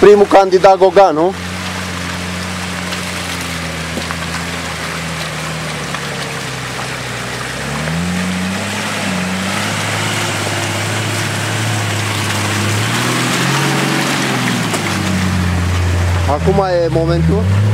primul candidat Goganu. nu? Acum e momentul